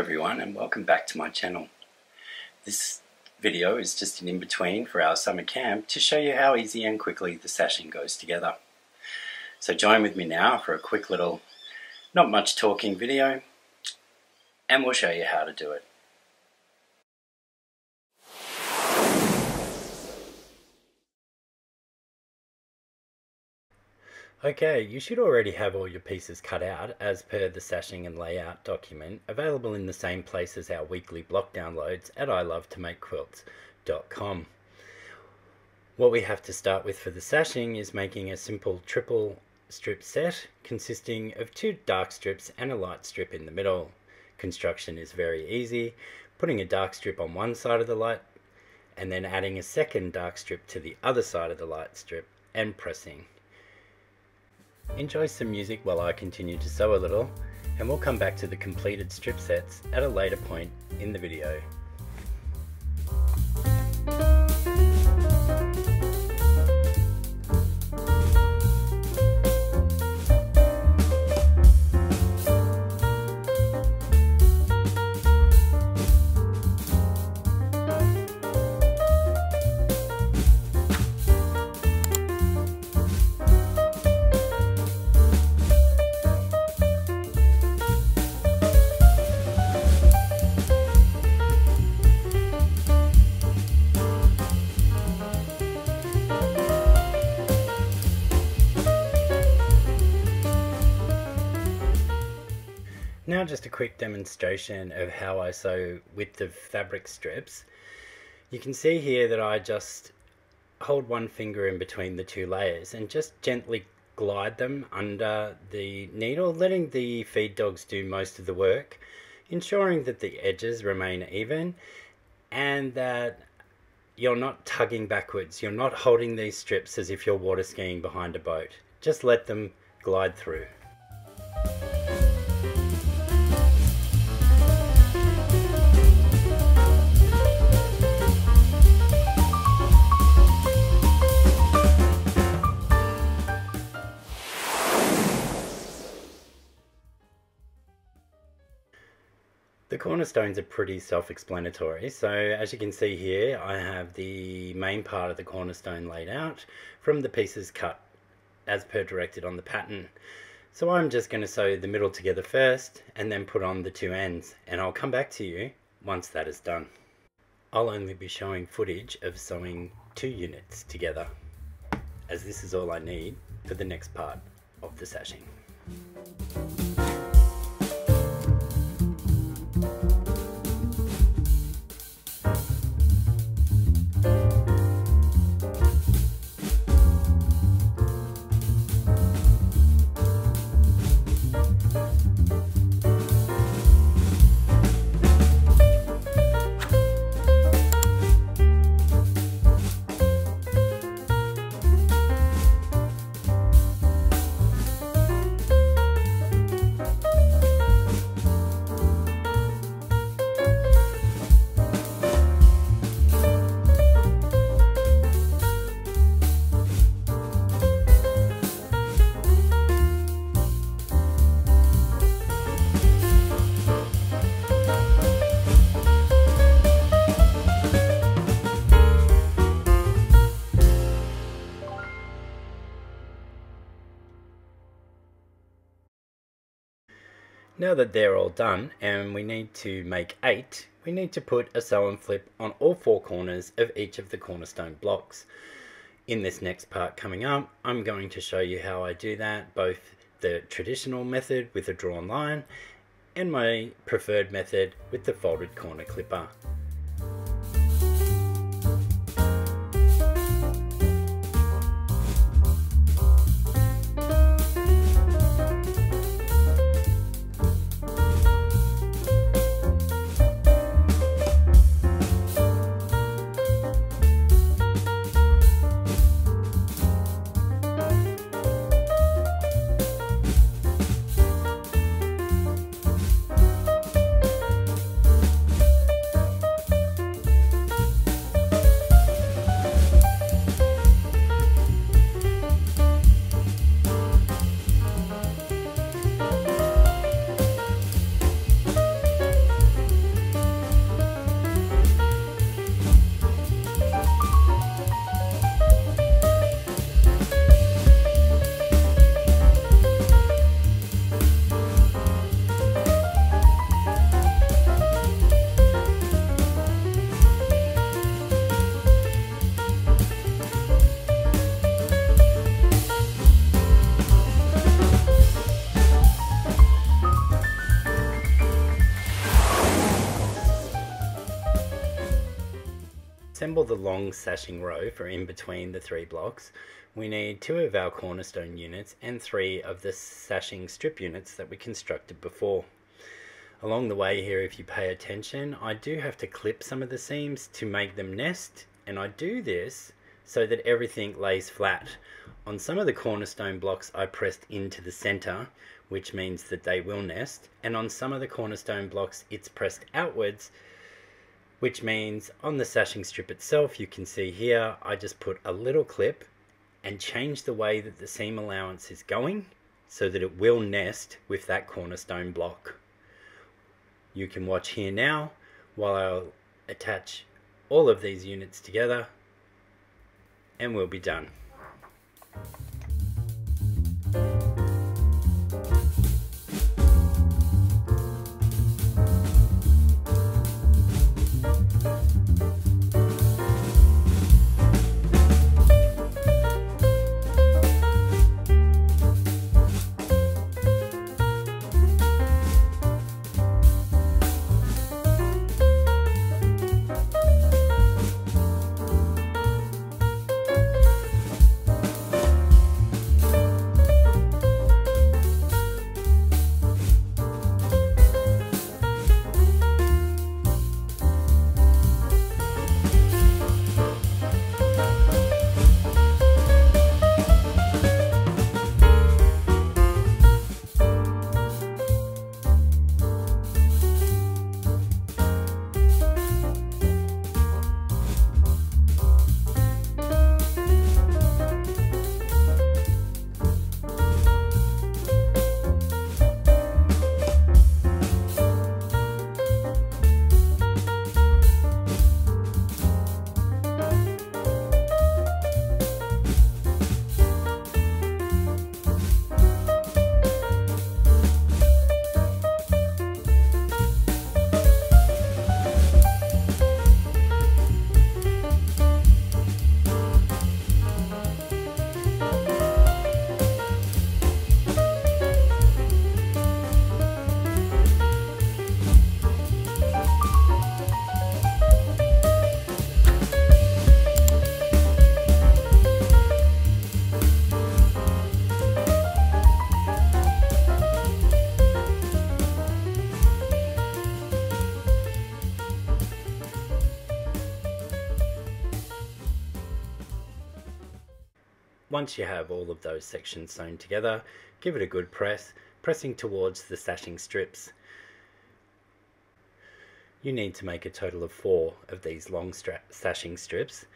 everyone and welcome back to my channel. This video is just an in-between for our summer camp to show you how easy and quickly the sashing goes together. So join with me now for a quick little, not much talking video and we'll show you how to do it. Okay, you should already have all your pieces cut out as per the sashing and layout document available in the same place as our weekly block downloads at ilovetomakequilts.com. What we have to start with for the sashing is making a simple triple strip set consisting of two dark strips and a light strip in the middle. Construction is very easy, putting a dark strip on one side of the light and then adding a second dark strip to the other side of the light strip and pressing. Enjoy some music while I continue to sew a little, and we'll come back to the completed strip sets at a later point in the video. Now just a quick demonstration of how I sew with the fabric strips. You can see here that I just hold one finger in between the two layers and just gently glide them under the needle, letting the feed dogs do most of the work, ensuring that the edges remain even and that you're not tugging backwards. You're not holding these strips as if you're water skiing behind a boat. Just let them glide through. The cornerstones are pretty self-explanatory. So as you can see here, I have the main part of the cornerstone laid out from the pieces cut as per directed on the pattern. So I'm just going to sew the middle together first and then put on the two ends and I'll come back to you once that is done. I'll only be showing footage of sewing two units together as this is all I need for the next part of the sashing. Now that they're all done and we need to make eight, we need to put a sew and flip on all four corners of each of the cornerstone blocks. In this next part coming up, I'm going to show you how I do that, both the traditional method with a drawn line and my preferred method with the folded corner clipper. Assemble the long sashing row for in between the three blocks, we need two of our cornerstone units and three of the sashing strip units that we constructed before. Along the way here, if you pay attention, I do have to clip some of the seams to make them nest, and I do this so that everything lays flat. On some of the cornerstone blocks, I pressed into the center, which means that they will nest, and on some of the cornerstone blocks, it's pressed outwards, which means on the sashing strip itself, you can see here, I just put a little clip and change the way that the seam allowance is going so that it will nest with that cornerstone block. You can watch here now while I'll attach all of these units together and we'll be done. Once you have all of those sections sewn together, give it a good press, pressing towards the sashing strips. You need to make a total of four of these long sashing strips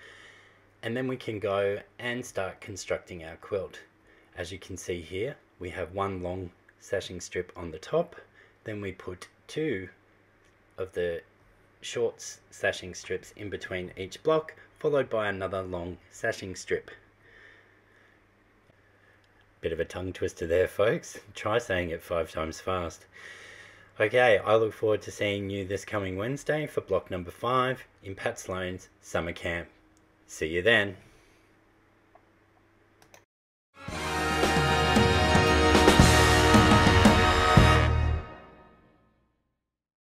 and then we can go and start constructing our quilt. As you can see here, we have one long sashing strip on the top, then we put two of the short sashing strips in between each block, followed by another long sashing strip. Bit of a tongue twister there, folks. Try saying it five times fast. Okay, I look forward to seeing you this coming Wednesday for block number five in Pat Sloan's summer camp. See you then.